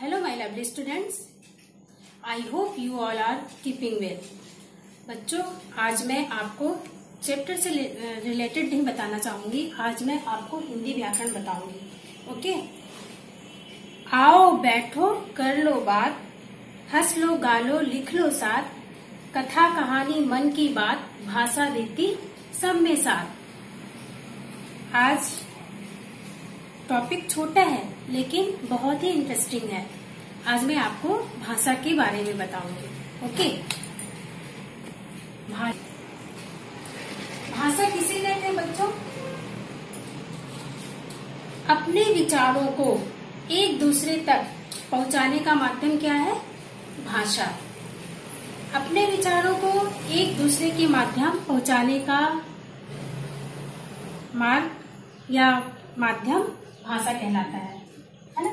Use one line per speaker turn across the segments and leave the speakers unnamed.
Hello, my lovely students. I hope you all are keeping well. बच्चों आज मैं आपको चैप्टर से रिलेटेड नहीं बताना चाहूँगी आज मैं आपको हिंदी व्याकरण बताऊँगी ओके आओ बैठो कर लो बात हंस लो गालो लिख लो साथ कथा कहानी मन की बात भाषा देती सब में साथ आज टॉपिक छोटा है, लेकिन बहुत ही इंटरेस्टिंग है। आज मैं आपको भाषा के बारे में बताऊँगी, ओके? भाषा किसे कहते हैं बच्चों? अपने विचारों को एक दूसरे तक पहुँचाने का माध्यम क्या है? भाषा। अपने विचारों को एक दूसरे के माध्यम पहुँचाने का मार्ग या माध्यम भाषा कहलाता है है ना?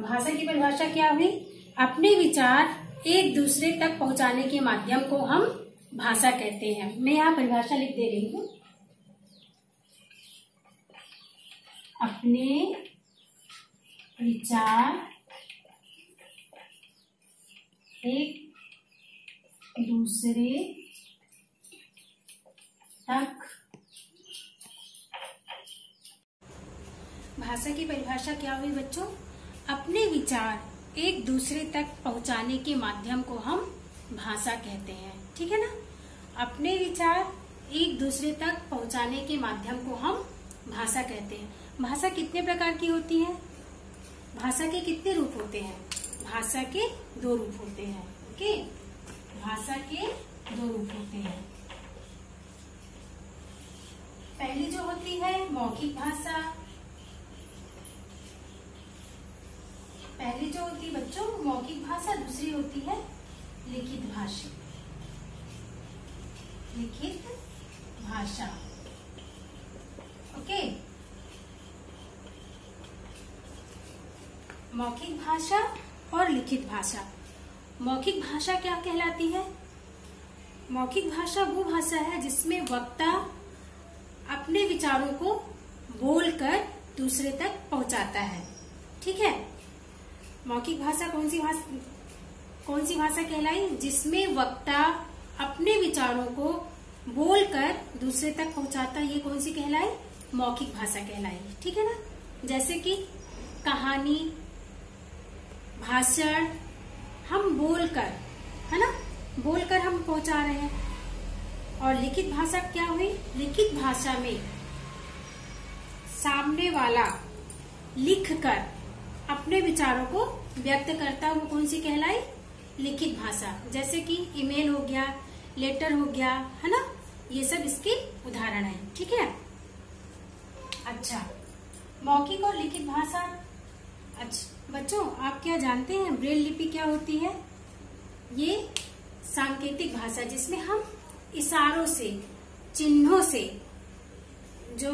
भाषा की परिभाषा क्या हुई? अपने विचार एक दूसरे तक पहुँचाने के माध्यम को हम भाषा कहते हैं। मैं यहाँ परिभाषा लिख दे रही हूँ। अपने विचार एक दूसरे तक भाषा की परिभाषा क्या हुई बच्चों? अपने विचार एक दूसरे तक पहुँचाने के माध्यम को हम भाषा कहते हैं, ठीक है ना? अपने विचार एक दूसरे तक पहुँचाने के माध्यम को हम भाषा कहते हैं। भाषा कितने प्रकार की होती है? भाषा के कितने रूप होते हैं? भाषा के दो रूप होते हैं, ओके? भाषा के दो रूप होते हैं। पहली जो होती है मौखिक भाषा पहली जो होती है बच्चों, मौखिक भाषा, दूसरी होती है लिखित भाषा। लिखित भाषा। ओके? मौखिक भाषा और लिखित भाषा। मौखिक भाषा क्या कहलाती है? मौखिक भाषा वो भाषा है जिसमें वक्ता अपने विचारों को बोलकर दूसरे तक पहुंचाता है। ठीक है? मौखिक भाषा कौन सी भाषा, कौन सी भाषा कहलाई? जिसमें वक्ता अपने विचारों को बोलकर दूसरे तक पहुंचाता, ये कौन सी कहलाई? मौखिक भाषा कहलाई। ठीक है ना? जैसे कि कहानी, भाषण, हम बोलकर, है ना? बोलकर हम पहुँचा रहे हैं। और लिखित भाषा क्या हुई? लिखित भाषा में सामने वाला लिखकर अपने विचारों को व्यक्त करता है वो कौन सी कहलाई लिखित भाषा। जैसे कि ईमेल हो गया लेटर हो गया, है ना? ये सब इसके उदाहरण है, ठीक है? अच्छा मौखिक और लिखित भाषा। अच्छा बच्चों, आप क्या जानते हैं ब्रेल लिपि क्या होती है? ये सांकेतिक भाषा, जिसमें हम इशारों से, चिन्हों से, जो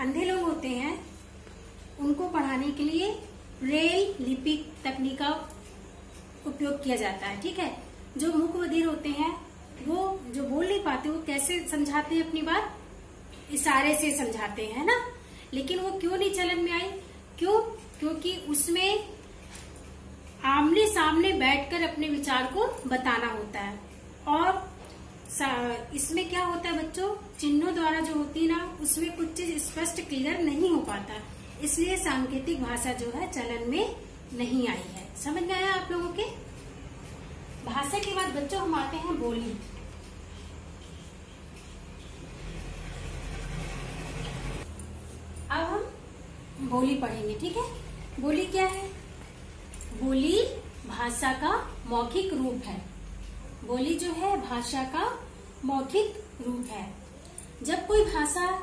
अंधे लोग होते हैं, उनको पढ़ाने के लिए ब्रेल लिपि तकनीक का उपयोग किया जाता है, ठीक है? जो मुख बधिर होते हैं, वो जो बोल नहीं पाते, वो कैसे समझाते हैं अपनी बात? इशारे से समझाते हैं ना? लेकिन वो क्यों नहीं चलन में आई? क्यों? क्योंकि उसमें आमने सामने बैठकर अपने विचार को बताना होता है। और इसमें क्या होता है बच्चों? चिन्हों द्वारा जो होती है ना, उसमें कुछ चीज़ स्पष्ट क्लियर नहीं हो पाता। इसलिए सांकेतिक भाषा जो है चलन में नहीं आई है। समझ में आया आप लोगों के? भाषा के बाद बच्चों, हम आते हैं बोली। अब हम बोली पढ़ेंगे, ठीक है? बोली क्या है? बोली भाषा का मौखिक रूप है। बोली जो है, भाषा का मौखिक रूप है। जब कोई भाषा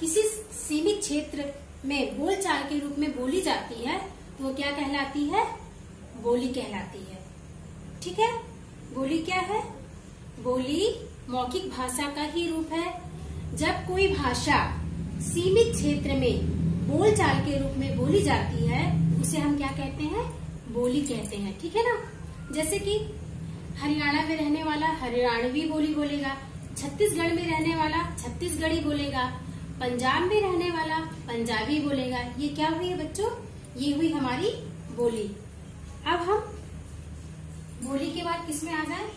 किसी सीमित क्षेत्र में बोलचाल के रूप में बोली जाती है तो वो क्या कहलाती है? बोली कहलाती है। ठीक है? बोली क्या है? बोली मौखिक भाषा का ही रूप है। जब कोई भाषा सीमित क्षेत्र में बोलचाल के रूप में बोली जाती है, उसे हम क्या कहते हैं? बोली कहते हैं। ठीक है ना? जैसे कि हरियाणा में रहने वाला हरियाणवी बोली बोलेगा, छत्तीसगढ़ में रहने वाला छत्तीसगढ़ी बोलेगा पंजाब में रहने वाला पंजाबी बोलेगा, ये क्या हुई है बच्चों? ये हुई हमारी बोली। अब हम बोली के बाद किसमें आ जाए?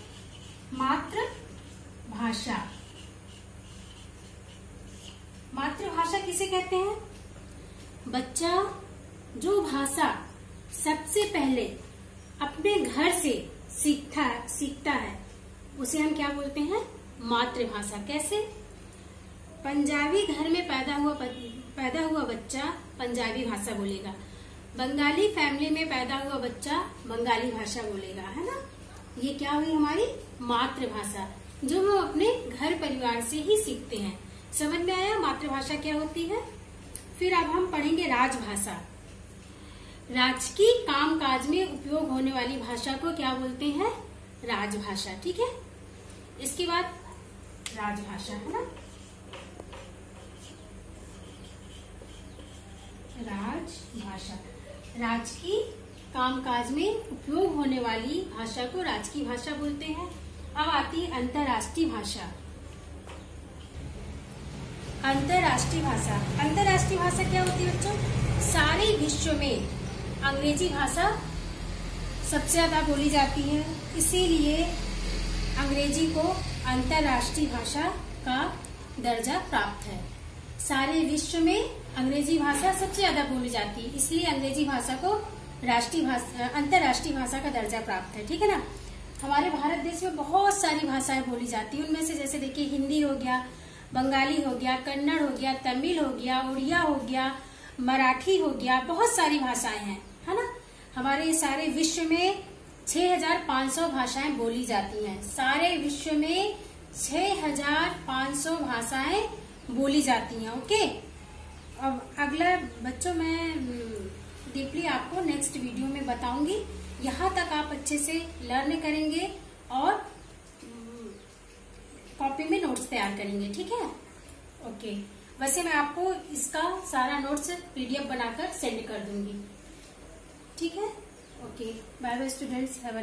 मात्र भाषा। मातृभाषा किसे कहते हैं? बच्चा, जो भाषा सबसे पहले अपने घर से सीखता सीखता है, उसे हम क्या बोलते हैं? मातृभाषा। कैसे? पंजाबी घर में पैदा हुआ पैदा हुआ बच्चा पंजाबी भाषा बोलेगा। बंगाली फैमिली में पैदा हुआ बच्चा बंगाली भाषा बोलेगा, है ना? ये क्या हुई हमारी? मातृभाषा, जो हम अपने घर परिवार से ही सीखते हैं। समझ में आया मातृभाषा क्या होती है? फिर अब हम पढ़ेंगे राजभाषा। राजकीय काम काज में उपयोग होने वाली भाषा को क्या बोलते हैं? राजभाषा, ठीक है? इसके बाद राजभाषा, है ना? राजभाषा राजकीय कामकाज में उपयोग होने वाली भाषा को राजकीय भाषा बोलते हैं। अब आती है अंतर्राष्ट्रीय भाषा। अंतर्राष्ट्रीय भाषा। अंतर्राष्ट्रीय भाषा क्या होती है बच्चों? सारे विश्व में अंग्रेज़ी भाषा सबसे ज़्यादा बोली जाती है। इसीलिए अंग्रेज़ी को अंतर्राष्ट्रीय भाषा का दर्जा प्राप्त है। सारे विश्व में अंग्रेज़ी भाषा सबसे ज़्यादा बोली जाती है। इसलिए अंग्रेज़ी भाषा को राष्ट्रीय भाषा अंतर्राष्ट्रीय भाषा का दर्जा प्राप्त है ठीक है ना? हमारे भारत देश में बहुत सारी भाषाएँ बोली जाती है। उनमें से जैसे देखिए हिंदी हो गया बंगाली हो गया कन्नड़ हो गया तमिल हो गया उड़िया हो गया मराठी हो गया बहुत सारी भाषाएँ हैं है ना? हमारे सारे विश्व में 6,500 भाषाएँ बोली जाती हैं। सारे विश्व में 6,500 भाषाएँ बोली जाती हैं ओके अब अगला बच्चों मैं डीपली हम्म, आपको नेक्स्ट वीडियो में बताऊँगी। यहाँ तक आप अच्छे से लर्न करेंगे और कॉपी हम्म, में नोट्स तैयार करेंगे ठीक है? ओके वैसे मैं आपको इसका सारा नोट्स पीडीएफ बनाकर सेंड कर दूँगी। ठीक है? Okay bye bye students have a